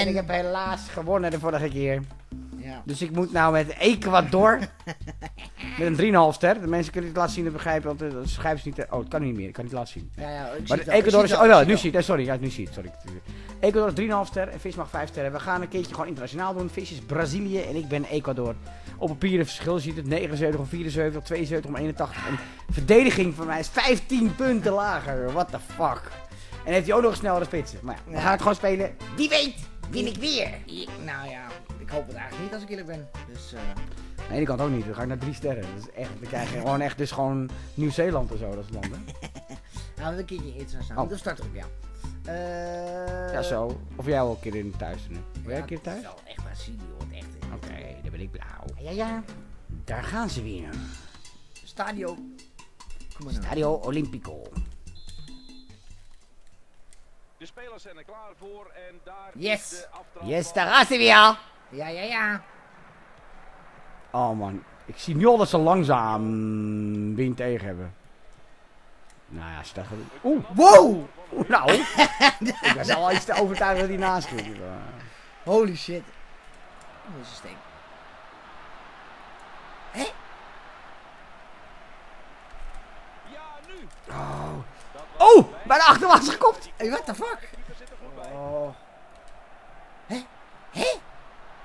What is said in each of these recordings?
En ik heb helaas gewonnen de vorige keer. Ja. Dus ik moet nou met Ecuador. met een 3,5 ster. De mensen kunnen het laten zien en begrijpen. Want eh, dat schrijven ze niet. eh, Oh, het kan niet meer. Ik kan het niet laten zien. Ja, ja, ik zie Maar het Ecuador is. Oh wel, ja, nu zie ziet. het. Sorry, ja, nu ziet. Sorry. Ecuador 3,5 ster en Vis mag 5 sterren. We gaan een keertje gewoon internationaal doen. Vis is Brazilië en ik ben Ecuador. Op papier het verschil ziet het 79 om 74, 72 om 81. En verdediging van mij is 15 punten lager. What the fuck. En heeft hij ook nog een snellere spitsen. Maar ja, we gaan het gewoon spelen. Wie weet, win ik weer. Nou ja, ik hoop het eigenlijk niet als ik eerlijk ben. Dus, eh Nee, die kan het ook niet. Dan ga ik naar 3 sterren. Dat is echt, dan krijg je gewoon echt dus gewoon Nieuw-Zeeland en zo. Dat is land, hè? nou, een keertje internationaal. Oh. Oh. Dat start ook, ja. Eh Ja, zo. Of jij wel een keer in thuis nu. Wil jij ja, een keer thuis? wel echt Brazilië hoort echt in. Oké, dan ben ik blauw. Ja, ja. Daar gaan ze weer. Stadio. Stadio Olimpico. De spelers zijn er klaar voor en daar Yes. is de aftrap Yes, daar gaan ze weer. Ja, ja, ja. Oh man, ik zie nu al dat ze langzaam wind tegen hebben. Nou ja, stel. Oeh, Wow! oeh, nou. ik was al iets te overtuigd dat hij naast ging. Holy shit. Oh, dat is een steek. Hé? Ja, nu! Oh, oh bij de achterwaarts gekopt. Hey, what the fuck? er. Oh. Hé? Hé?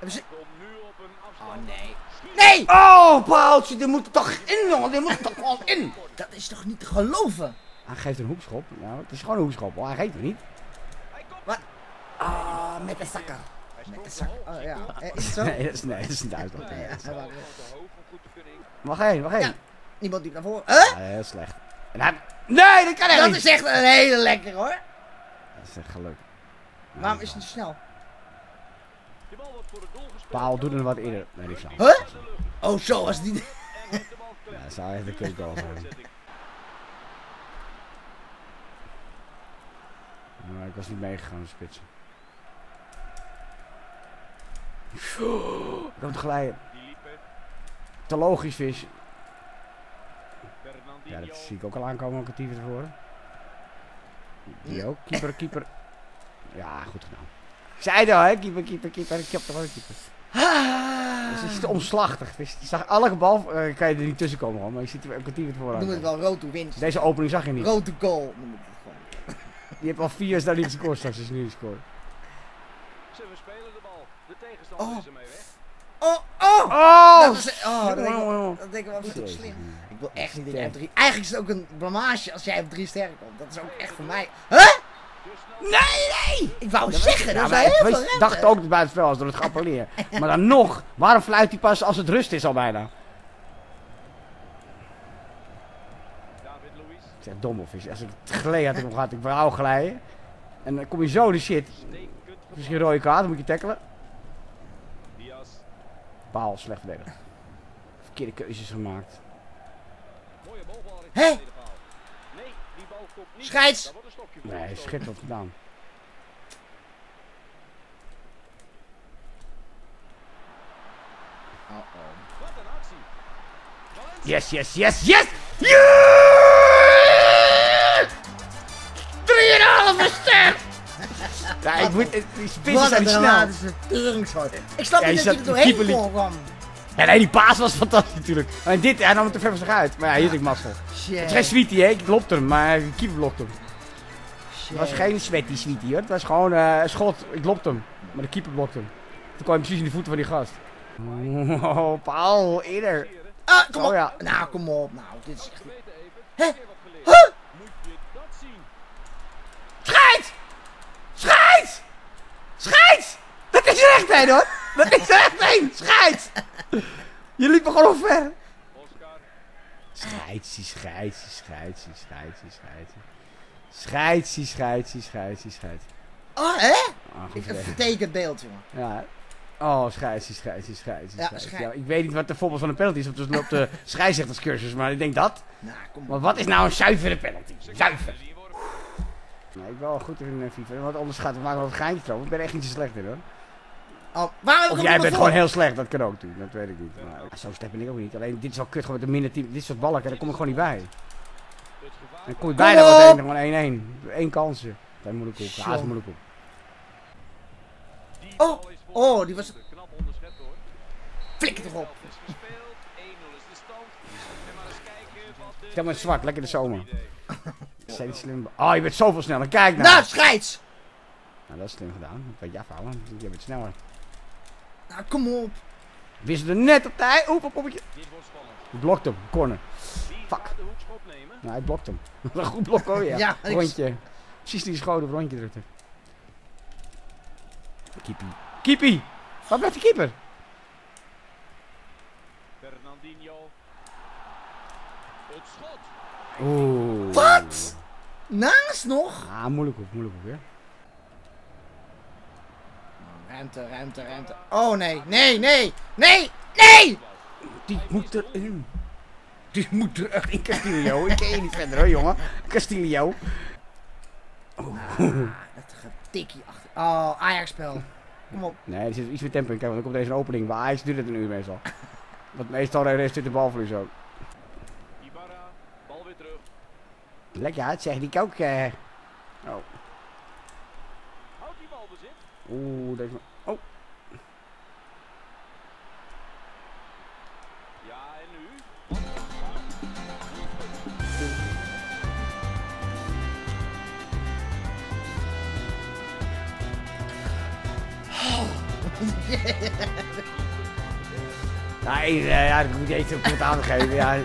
Oh, nee. Nee! Oh, paaltje, die moet er toch in, jongen. Die moet er toch gewoon in. Dat is toch niet te geloven? Hij geeft een hoekschop. Nou, het is gewoon een hoekschop. hoor. Hij geeft het niet. Wat? Ah, met de zakken. Met de sprong zak. omhoog. Oh ja. Eh, Is het zo? Nee, dat is, nee, dat is in Duitsland. Nee, ja. dat. Wacht heen, wacht heen. Ja. Niemand diep naar voren. Huh? Ja, heel slecht. En hij... Nee, dat kan echt Dat niet. is echt een hele lekker hoor. Dat is echt geluk. Waarom is het niet snel? De bal wordt voor het doel gespeeld. Paal doet het wat eerder. Nee, die Huh? Oh, zo was het niet. Ja, dat zou echt een kutgoal zijn. Voorzetting. Maar ik was niet meegegaan in spitsen. Ik heb te glijden. Het. Te logisch vis. Ja, dat zie ik ook al aankomen, een kwartier tevoren. Die ook. Keeper, keeper. Ja, goed gedaan. Ik zei het al, hè? Keeper, keeper, keeper. Ik heb toch wel een keeper. Ah. Dus het is te omslachtig. vis. Je zag elke bal, eh, kan je er niet tussen komen, hoor, maar je ziet er een kwartier tevoren Noem het wel rood to winst. Deze opening zag je niet. Rood to goal. Noem het gewoon. Je hebt al vier staan niet gescoord straks, is nu gescoord. Ze verspelen de bal. De tegenstander Oh. is ermee weg. Oh, oh! Oh! Dat is, oh, dat denk ik dat denk ik wel slim. Ik wil echt niet in Ja. F3. Eigenlijk is het ook een blamage als jij op drie sterren komt. Dat is ook echt voor mij. Huh? Nee, nee! Ik wou zeggen, dat is wel ik heel ruimte. dacht ook dat het buitenspel was door het geappelleer. maar dan nog, waarom fluit hij pas als het rust is al bijna? David Luiz. Ik zeg dom of is. Als ik het geleden had, ik nog gehad, ik wou glijden. En dan kom je zo de shit. Misschien rode kaart, dan moet je tackelen. Paal, slecht verdedigen. Verkeerde keuzes gemaakt. Niet. Scheids. Daar wordt een stokje voor Nee, schitterend gedaan. Actie. Valencia. Yes, yes, yes, yes! Ik moet, die spitsen Wat zijn niet snel. Ik snap niet dat je er die doorheen kwam. Ja, nee, die paas was fantastisch natuurlijk. Maar dit, hij nam het te ver van zich uit. Maar ja, hier zit ik mazzel. Het is geen sweetie, hè? Ik lopte hem, maar de keeper blokte hem. Shit. Het was geen sweaty sweetie, hoor. Het was gewoon eh, een schot. Ik lopte hem, maar de keeper blokte hem. Toen kwam hij precies in de voeten van die gast. Oh, Paul, eerder. Ah, kom Oh, op. ja. Nou, kom op. Nou, dit is echt... Hè? Een keer wat geleerd. Moet je dat zien. Scheids! Scheids! Scheids! Er een, hoor. Dat is er echt een. Scheids! Je liep gewoon. Oscar. Scheidsie, scheidsie, scheidsie, scheidsie, scheidsie. Scheidsie, scheidsie, scheidsie, scheidsie. Oh, hè? Ah, Ik, een verdedigd. vertekend beeld, jongen. Ja. Oh, scheidsie, scheidsie, scheidsie, Ja, scheidsie. Ja, ik weet niet wat de voorbeeld van een penalty is op de, op de scheidsrechterscursus, maar ik denk dat. Nou, kom op. Maar wat is nou een zuivere penalty? Zuiver. Nee, ik ben wel goed in eh, FIFA, want anders gaat het maken wat geintjes erover. Ik ben echt niet zo slecht in hoor. Oh, waarom ik Of jij bent voor? gewoon heel slecht, dat kan ook doen, dat weet ik niet. Maar, zo slecht ben ik ook niet. Alleen dit is wel kut, gewoon met een minder team. Dit soort ballen, daar kom ik gewoon niet bij. Dan kom je bijna op! meteen, gewoon 1-1. Eén kansje. Dat is moeilijk op, dat is moeilijk op. Oh, oh, die was... Knap onderschept hoor. Flikker toch op. Het is gespeeld. 1-0 is de stand. En maar eens kijken wat de... Stel maar zwart, lekker de zomer. Zijn die slim. Oh, je bent zoveel sneller. Kijk nou. Nou, scheids! Nou, dat is slim gedaan. Dat weet je afhouden. Je bent sneller. Nou, kom op. Wist er net op tijd. Oep, op. Je blokt hem. Corner. Fuck. de? Nou, hij blokt hem. Wat een goed blok hoor, ja. Ja, Rondje. Precies die schoot op rondje drukte. Keepie. Keepie! Wat blijft de keeper? Fernandinho. Het schot. Oeh. Wat? Naast nog? Ah, moeilijk op, moeilijk op weer. Ruimte, ruimte, ruimte. Oh nee, nee, nee, nee, nee! Die moet erin. Die moet er echt in Castillo. Ik ken je niet verder hoor, jongen. Castillo. Het gaat tikkie achter. Oh, Ajax-spel. Kom op. Nee, er zit iets meer tempo in. Kijk, want dan komt deze een opening. Bij Ajax duurt het een uur meestal. Want meestal is dit de balverlies ook. Ibarra. Bal weer terug. Lekker uit, zeg ik ook. eh. Oh. Houdt die bal bezit. Oeh, deze... Oh, Ja, en nu? Nee, eh, ja, ik moet je even goed aangeven. Ja,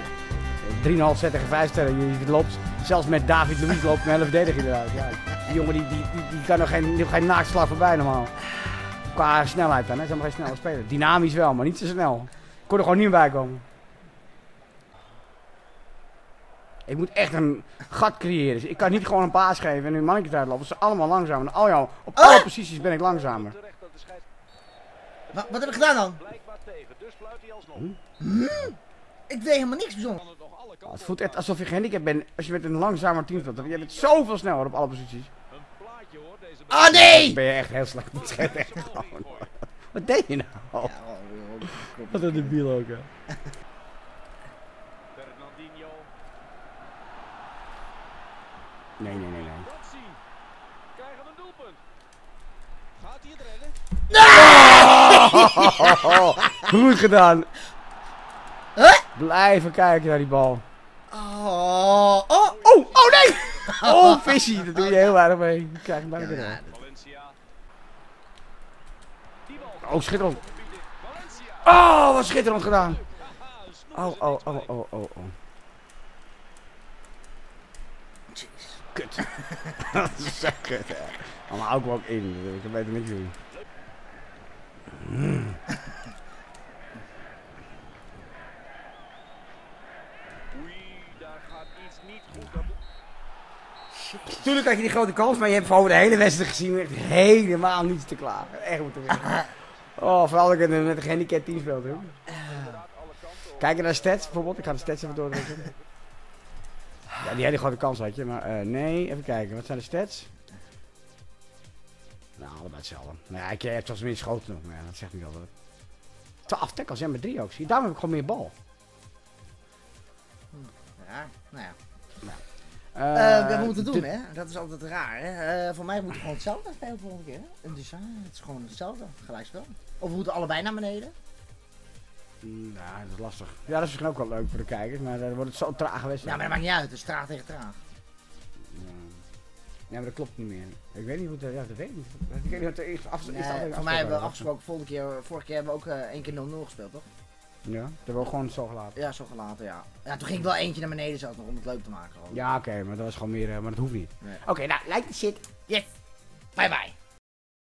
3,5 ster tegen 5 sterren. Je, loopt, zelfs met David Luiz loopt een hele verdediging eruit. Ja, die jongen die, die, die, die kan nog geen, die geen naaktslag voorbij normaal. Qua snelheid dan, hè. Ze maar geen snelle speler. Dynamisch wel, maar niet zo snel. Ik kon er gewoon niet bij komen. Ik moet echt een gat creëren. Dus ik kan niet gewoon een paas geven en nu mannetjes uitlopen. Ze zijn allemaal langzamer. En al jou, op alle posities ben ik langzamer. Wat, wat heb ik gedaan dan? blijkbaar tegen. Dus fluit hij alsnog. Hm? Ik deed helemaal niks bijzonders. Nog Oh, het voelt echt alsof je gehandicapt bent als je met een langzamer team speelt. Je bent zoveel sneller op alle posities. Een plaatje hoor, deze Ah Dan nee! ben je echt heel slecht. Dat schijnt echt gewoon. Wat deed je nou? Oh. Wat een debiel ook, hè. Nee, nee, nee, nee. Krijgen we een doelpunt. Gaat hij het redden? Goed gedaan. Huh? Blijven kijken naar die bal. Oh, oh. Oh, oh nee! Oh, visie. Dat doe je heel erg mee. Ik krijg hem bijna Ja. Oh, schitterend. Oh, wat schitterend gedaan. Oh, oh, oh, oh, oh, oh. Jeez. Kut. Dat is zo kut, hè. Maar hou ik ook in. dus Ik kan beter niks doen. Oei, daar gaat iets niet goed. Tuurlijk had je die grote kans, maar je hebt gewoon de hele wedstrijd gezien. Echt helemaal niets te klagen. Echt moeten winnen. Oh, vooral dat ik met een gehandicapt team speelde. hoor. Kijk naar stats bijvoorbeeld. Ik ga de stats even doordrukken. Ja, die hele grote kans had je. Maar eh, nee, even kijken. Wat zijn de stats? Nou, allebei hetzelfde. Nou ja, ik heb zelfs meer schoten nog. Maar ja, dat zegt niet altijd. 12 tackles, ja, met 3 ook. Zie daarom heb ik gewoon meer bal. Ja, nou ja. Eh, Eh, we moeten doen, dit- hè? Dat is altijd raar, hè? Eh, voor mij moeten we gewoon hetzelfde spelen volgende keer. hè? Een design, het is gewoon hetzelfde, gelijkspel. Of we moeten allebei naar beneden. Mm, Ja, dat is lastig. Ja, dat is misschien ook wel leuk voor de kijkers, maar dan wordt het zo traag geweest. Ja, maar dat maakt niet uit, het is traag tegen traag. Ja, maar dat klopt niet meer. Ik weet niet hoe het... Ja, dat weet ik niet. Ik weet niet wat er is. Af, is Nee, voor mij hebben we afgesproken? volgende keer, vorige keer hebben we ook eh één keer 0-0 gespeeld, toch? Ja, we gewoon zo gelaten. Ja, zo gelaten, ja. Ja, toen ging ik wel eentje naar beneden zelfs nog om het leuk te maken. Gewoon. Ja, oké, maar dat was gewoon meer... eh, maar dat hoeft niet. Nee. Oké, nou, lijkt de shit. Yes! Bye bye!